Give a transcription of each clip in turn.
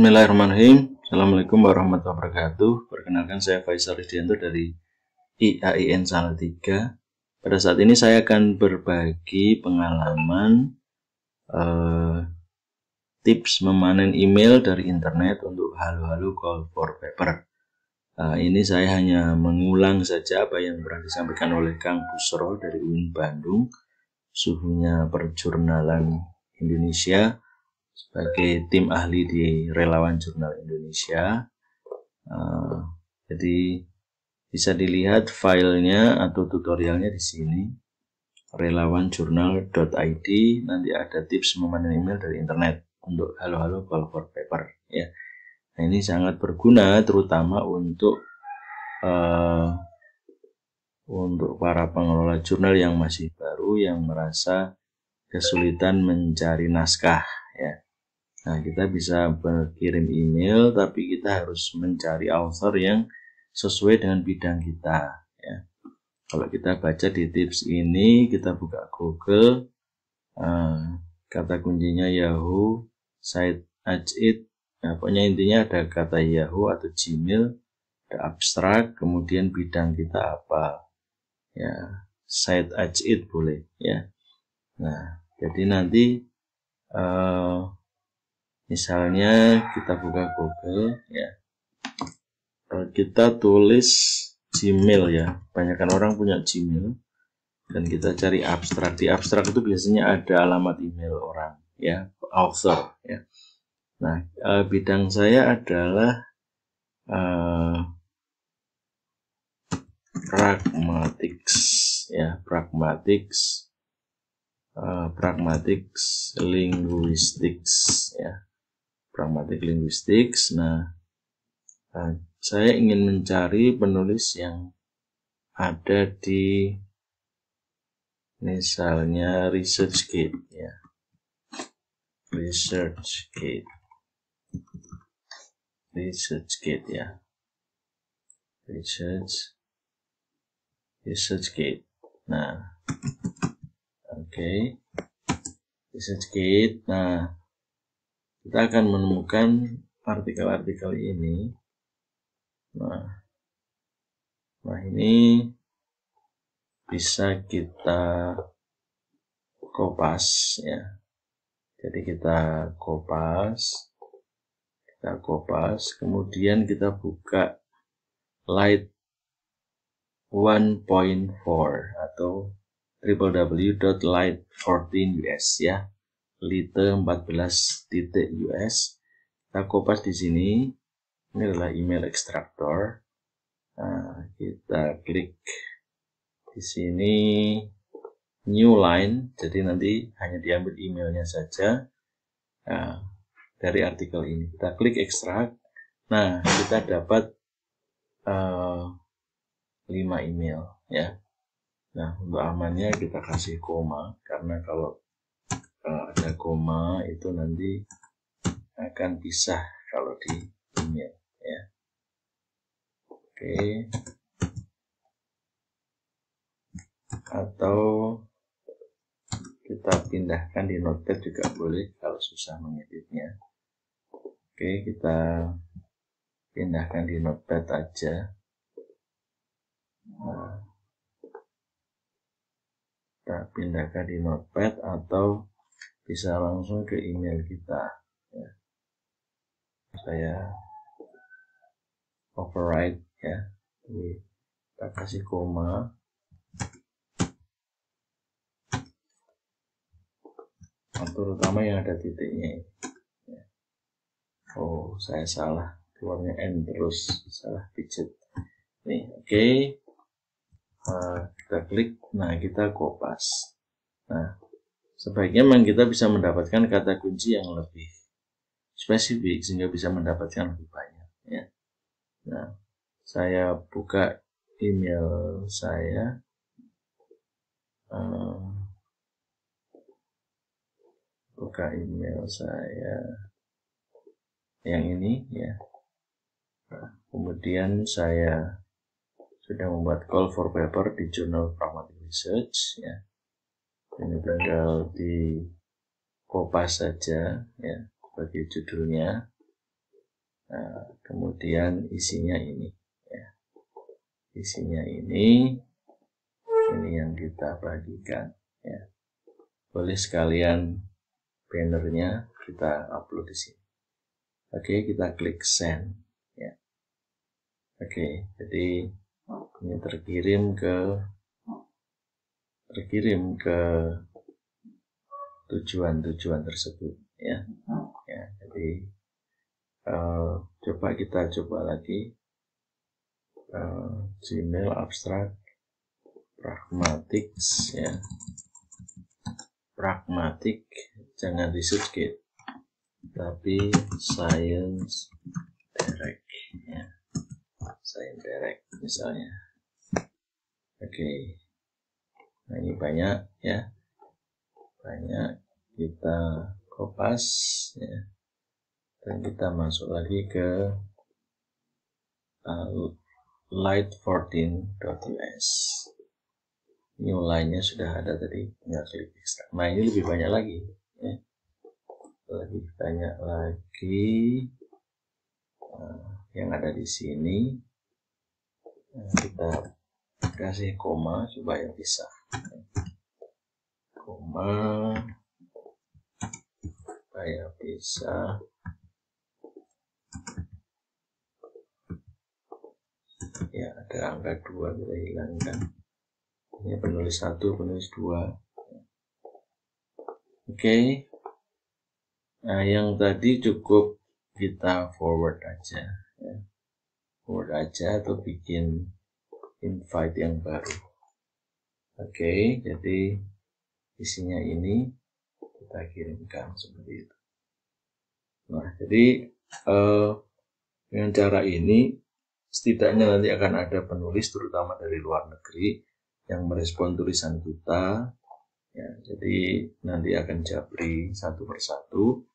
Bismillahirrahmanirrahim. Assalamualaikum warahmatullahi wabarakatuh. Perkenalkan saya Faisal Ridianto dari IAIN Salatiga. Pada saat ini saya akan berbagi pengalaman uh, tips memanen email dari internet untuk halo-halo call for paper. Uh, ini saya hanya mengulang saja apa yang pernah disampaikan oleh Kang Busro dari UIN Bandung, suhunya perjurnalan Indonesia sebagai tim ahli di Relawan Jurnal Indonesia. Uh, jadi bisa dilihat filenya atau tutorialnya di sini relawanjurnal.id nanti ada tips memanen email dari internet untuk halo-halo call for paper ya. Nah, ini sangat berguna terutama untuk uh, untuk para pengelola jurnal yang masih baru yang merasa kesulitan mencari naskah ya. Nah, kita bisa berkirim email, tapi kita harus mencari author yang sesuai dengan bidang kita. Ya. Kalau kita baca di tips ini, kita buka Google, uh, kata kuncinya Yahoo, site it, nah, pokoknya intinya ada kata Yahoo atau Gmail, ada abstrak, kemudian bidang kita apa. Ya, site it boleh ya. Nah, jadi nanti uh, misalnya kita buka Google ya. Kita tulis Gmail ya. Banyakkan orang punya Gmail dan kita cari abstrak. Di abstrak itu biasanya ada alamat email orang ya author ya. Nah eh, bidang saya adalah uh, pragmatics ya. Pragmatics uh, pragmatics linguistics ya pragmatic linguistics. Nah, nah, saya ingin mencari penulis yang ada di misalnya ResearchGate ya. ResearchGate. ResearchGate ya. Research ResearchGate. Nah, oke. Okay. ResearchGate. Nah, kita akan menemukan artikel-artikel ini. Nah, nah ini bisa kita kopas ya. Jadi kita kopas, kita kopas, kemudian kita buka light 1.4 atau www.light14us ya. Lite 14 titik US kita kopas di sini. Ini adalah email extractor. Nah, kita klik di sini. New line. Jadi nanti hanya diambil emailnya saja. Nah, dari artikel ini. Kita klik extract nah kita dapat uh, eh, 5 email ya nah untuk amannya kita kasih koma karena kalau kalau ada koma itu nanti akan pisah kalau di email ya. Oke. Atau kita pindahkan di notepad juga boleh kalau susah mengeditnya. Oke kita pindahkan di notepad aja. Nah, kita pindahkan di notepad atau bisa langsung ke email kita ya. saya override ya Jadi, kita kasih koma terutama yang ada titiknya ya. oh saya salah keluarnya n terus salah pijat nih oke okay. uh, kita klik nah kita kopas nah Sebaiknya memang kita bisa mendapatkan kata kunci yang lebih spesifik sehingga bisa mendapatkan lebih banyak ya. Nah, saya buka email saya uh, buka email saya yang ini ya. Nah, kemudian saya sudah membuat call for paper di Journal Pragmatic Research ya ini tinggal di kopas saja ya sebagai judulnya Nah, kemudian isinya ini ya. Isinya ini ini yang kita bagikan ya. Boleh sekalian bannernya kita upload di sini. Oke, kita klik send ya. Oke, jadi ini terkirim ke terkirim ke tujuan-tujuan tersebut ya. Ya jadi uh, coba kita coba lagi. Uh, Gmail abstrak pragmatics ya. Pragmatik jangan di gate tapi science direct ya. Science direct misalnya oke. Okay. nah ini banyak ya. Banyak. Kita kopas ya. Dan kita masuk lagi ke uh, light14.us ini lainnya sudah ada tadi tinggal klik ekstra. Nah ini lebih banyak lagi ya. Lebih banyak lagi uh, yang ada di sini. Nah, kita kasih koma supaya bisa. Koma. Supaya bisa. Ya ada angka dua kita hilangkan. Ini penulis satu penulis dua. Oke. Okay. nah yang tadi cukup kita forward aja ya. forward aja atau bikin invite yang baru oke okay, jadi isinya ini kita kirimkan seperti itu. Nah, jadi eh, dengan cara ini setidaknya nanti akan ada penulis terutama dari luar negeri yang merespon tulisan kita. Ya, jadi nanti akan japri satu persatu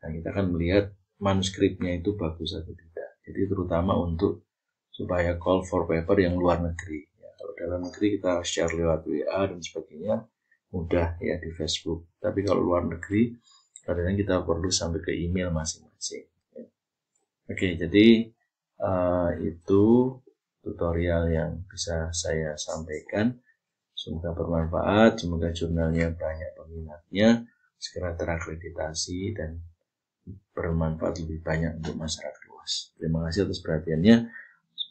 dan kita akan melihat manuskripnya itu bagus atau tidak. Jadi terutama untuk supaya call for paper yang luar negeri. Ya, kalau dalam negeri kita share lewat WA dan sebagainya, mudah ya di Facebook. Tapi kalau luar negeri, kadang kita perlu sampai ke email masing-masing. Ya. Oke, jadi uh, itu tutorial yang bisa saya sampaikan. Semoga bermanfaat, semoga jurnalnya banyak peminatnya, segera terakreditasi dan bermanfaat lebih banyak untuk masyarakat luas. Terima kasih atas perhatiannya.